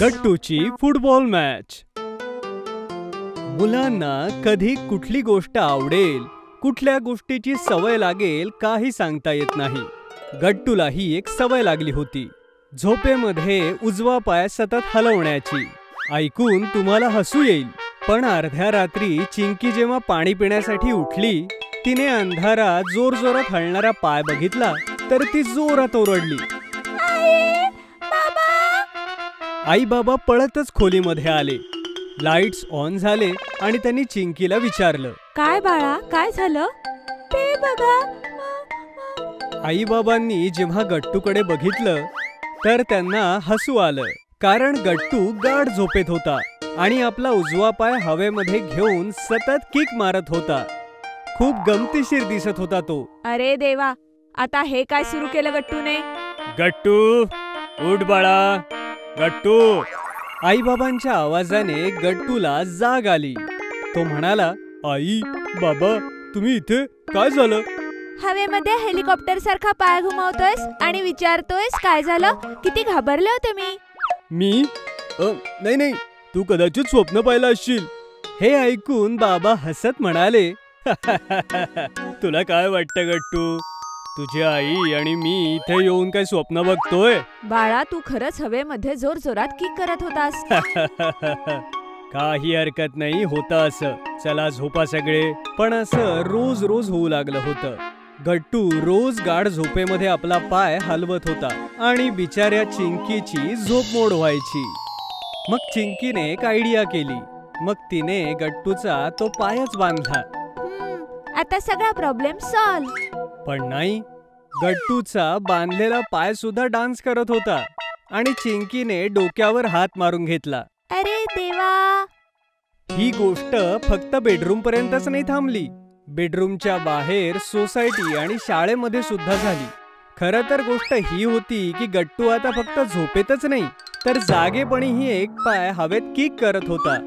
गट्टूची football match. मुलांना कधी कुठली गोष्ट आवडेल कुठल्या गोष्टीची सवय लागेल काही सांगता येत नाही. गट्टूलाही एक सवय लागली होती झोपेमध्ये उजवा पाय सतत हलवण्याची. ऐकून तुम्हाला हसू येईल पण अर्ध्या रात्री चिंकी जेव्हा पाणी पिण्यासाठी उठली तिने अंधारात जोर जोरात हलणारा पाय बघितला तर ती जोरात ओरडली. आई बाबा पळतच खोलीमध्ये आले. लाईट्स ऑन झाले आणि त्यांनी चिंकीला विचारलं. काय बाळा काय झालं? ते बघा. आई बाबांनी जेव्हा गट्टूकडे बघितलं तर त्यांना हसू आलं कारण गट्टू गाढ झोपेत होता आणि आपला उजवा पाय हवेमध्ये घेऊन सतत किक मारत होता. खूप गमतीशीर दिसत होता तो. अरे देवा आता हे काय सुरू केलं गट्टूने? गट्टू उठ बाळा. गट्टू. आई बाबांच्या आवाजाने गट्टूला जाग आली. तो म्हणाला आई बाबा तुम्ही इथे काय झालं? हवेमध्ये हेलिकॉप्टर सारखा पाय घुमावतोयस आणि विचारतोयस काय झालं? किती घाबरले होते मी. मी? अ, नाही नाही. तू कदाचित स्वप्न पाहिलं असशील. हे ऐकून बाबा हसत म्हणाले तुला काय वाटतं गट्टू? तुझी आई आणि मी इथे येऊन काय स्वप्न बघतोय? बाळा तू खरंच हवेमध्ये जोर जोरात किक करत होतास. काही हरकत नाही होतं असं. चला झोपा सगळे. पण असं रोज रोज होऊ लागलं होतं. गट्टू रोज गाढ झोपेमध्ये आपला पाय हलवत होता आणि बिचाऱ्या चिंकीची झोप मोड व्हायची. मग चिंकीने एक आयडिया केली. मग तिने गट्टूचा तो पायच बांधला. आता सगळा प्रॉब्लेम सॉल्व पण नाही गट्टूचा बांधलेला पाय सुद्धा डान्स करत होता आणि चिंकीने डोक्यावर हात मारून घेतला. अरे देवा! ही गोष्ट फक्त बेडरूम पर्यंतच नाही थांबली. बेडरूमच्या बाहेर सोसायटी आणि शाळेमध्ये सुद्धा झाली. खरं तर गोष्ट ही होती की गट्टू आता फक्त झोपेतच नाही तर जागेपणीही एक पाय हवेत किक करत होता.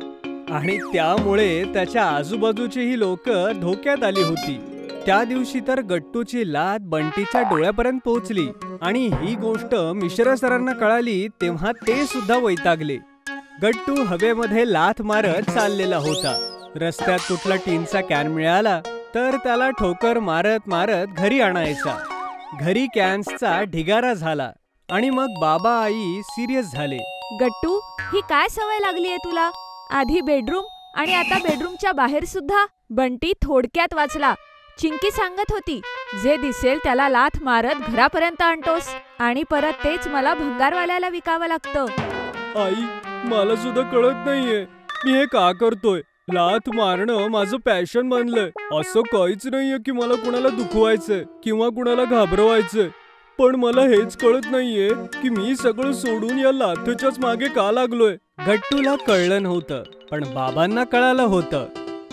आणि त्यामुळे त्याच्या आजूबाजूचीही लोक धोक्यात आली होती. त्या दिवशी तर गट्टूची लात बंटीच्या डोळ्यापर्यंत पोहोचली आणि ही गोष्ट मिश्र सरांना कळाली तेव्हा ते सुद्धा वैतागले. गट्टू हवेमध्ये लाथ मारत चाललेला होता. रस्त्यात कुठला टीनचा कॅन मिळाला तर त्याला ठोकर मारत मारत घरी आणायचा. घरी कॅन्सचा ढिगारा झाला आणि मग बाबा आई सिरियस झाले. गट्टू ही काय सवय लागली आहे तुला? आधी बेडरूम आणि आता बेडरूमच्या बाहेर सुद्धा बंटी थोडक्यात वाचला. चिंकी सांगत होती जे दिसेल त्याला लाथ मारत घरापर्यंत आणतोस आणि परत तेच मला भंगारवाल्याला विकावं लागतं. आई मला सुद्धा कळत नाहीये. मी हे का करतोय? लाथ मारणं माझं पॅशन बनलंय. असं काहीच नाहीये की मला कुणाला दुखवायचंय किंवा कुणाला घाबरवायचंय. पण मला हेच कळत नाहीये की मी सगळं सोडून या लाथच्याच मागे का लागलोय? गट्टूला कळलं नव्हतं पण बाबांना कळालं होतं.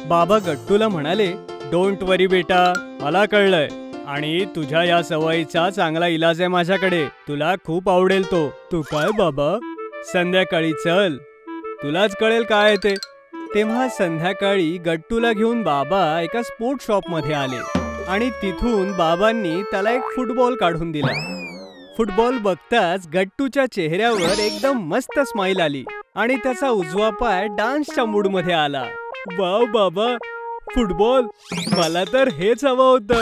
बाबा गट्टूला म्हणाले डोंट वरी बेटा मला कळलंय आणि तुझ्या या सवयीचा चांगला इलाज आहे माझ्याकडे. तुला खूप आवडेल तो. तू काय बाबा? संध्याकाळी चल. तुलाच कळेल काय ते. तेव्हा संध्याकाळी गट्टूला घेऊन बाबा एका स्पोर्ट शॉपमध्ये आले आणि तिथून बाबांनी त्याला एक फुटबॉल काढून दिला. फुटबॉल बघताच गट्टूच्या चेहऱ्यावर एकदम मस्त स्माईल आली. आणि त्याचा उजवा पाय डान्सच्या मूडमध्ये आला. वाव बाबा फुटबॉल. मला तर हेच हवं होतं.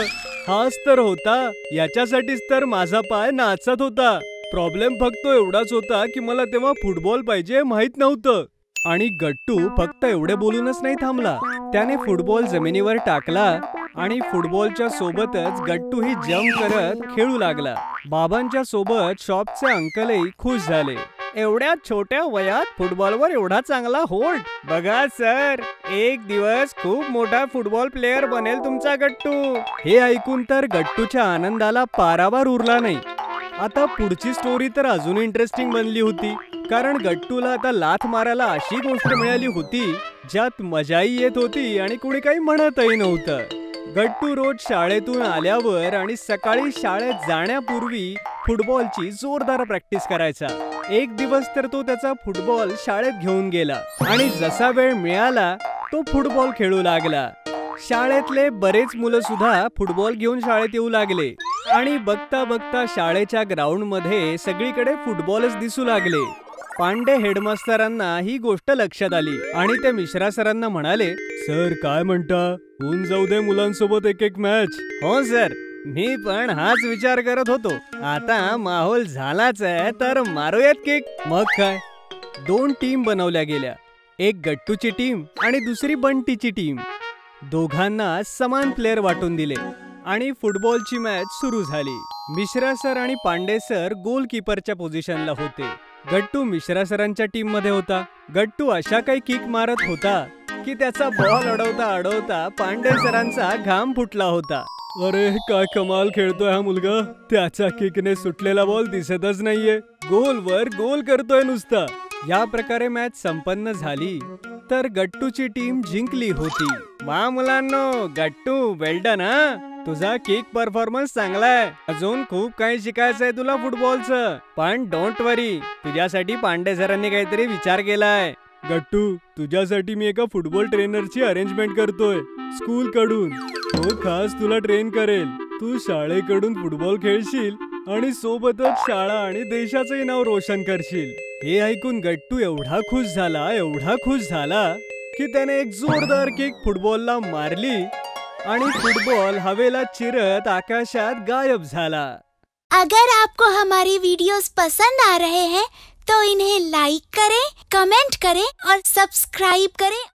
हाच तर होता. याच्यासाठीच तर माझा पाय नाचत होता. प्रॉब्लेम फक्त एवढाच होता की मला तेव्हा फुटबॉल पाहिजे माहीत नव्हतं. आणि गट्टू फक्त एवढे बोलूनच नाही थांबला. त्याने फुटबॉल जमिनीवर टाकला आणि फुटबॉलच्या सोबतच गट्टू ही जम्प करत खेळू लागला. बाबांच्या सोबत शॉपचे अंकलही खुश झाले. एवढ्या छोट्या वयात फुटबॉलवर एवढा चांगला होल्ड बघा सर एक दिवस खूप मोठा फुटबॉल प्लेअर बनेल तुमचा गट्टू. हे ऐकून तर गट्टूच्या आनंदाला पारावार उरला नाही. आता पुढची स्टोरी तर अजून इंटरेस्टिंग बनली होती. कारण गट्टूला आता लाथ मारायला अशी गोष्ट मिळाली होती ज्यात मजाही येत होती आणि कुणी काही म्हणतही नव्हतं. गट्टू रोज शाळेतून आल्यावर आणि सकाळी शाळेत जाण्यापूर्वी फुटबॉलची जोरदार प्रॅक्टिस करायचा. एक दिवस तर तो त्याचा फुटबॉल शाळेत घेऊन गेला. आणि जसा वेळ मिळाला तो फुटबॉल खेळू लागला. शाळेतले बरेच मुलं सुद्धा फुटबॉल घेऊन शाळेत येऊ लागले. आणि बघता बघता शाळेच्या ग्राउंडमध्ये सगळीकडे फुटबॉलच दिसू लागले. पांडे हेडमास्तरांना ही गोष्ट लक्षात आली. आणि ते मिश्रा सरांना म्हणाले सर काय म्हणता? होऊन जाऊ दे मुलांसोबत एक एक मॅच. हो सर. मी पण हाच विचार करत होतो. आता माहोल झालाच आहे तर मारूयात केक. मग काय? दोन टीम बनवल्या गेल्या. एक गट्टूची टीम आणि दुसरी बंटीची टीम. दोघांना समान प्लेअर वाटून दिले आणि फुटबॉलची मॅच सुरू झाली. मिश्रा सर आणि पांडे सर गोलकीपरच्या पोझिशनला होते. गट्टू मिश्रा सरांच्या टीममध्ये होता. गट्टू अशा काही किक मारत होता की त्याचा बॉल अडवता अडवता पांडे सरांचा घाम फुटला होता. अरे काय कमाल खेळतोय हा मुलगा. त्याच्या किकने सुटलेला बॉल दिसतच नाहीये. गोल वर गोल करतोय नुसता. या प्रकारे मॅच संपन्न झाली. तर गट्टूची टीम जिंकली होती. वा मुलांनो गट्टू वेल्डन हा. तुझा किक परफॉर्मन्स चांगलाय अजून खूप काही शिकायचंय तुला फुटबॉलचं पण डोंट वरी तुझ्यासाठी पांडे सरांनी काहीतरी विचार केलाय. गट्टू, तुझ्यासाठी मी एका फुटबॉल ट्रेनरची अरेंजमेंट करतोय स्कूल कडून. तो खास तुला ट्रेन करेल. तू शाळेकडून फुटबॉल खेळशील आणि सोबतच शाळा आणि नाव रोशन करशील. हे ऐकून गट्टू एवढा खुश झाला, एवढा खुश झाला, की त्याने एक जोरदार किक फुटबॉलला मारली फुटबॉल हवेला चिरत आकाशात गायब झाला. अगर आपको हमारी वीडियोस पसंद आ रहे हैं तो इन्हें लाइक करें, कमेंट करें और सब्सक्राइब करें।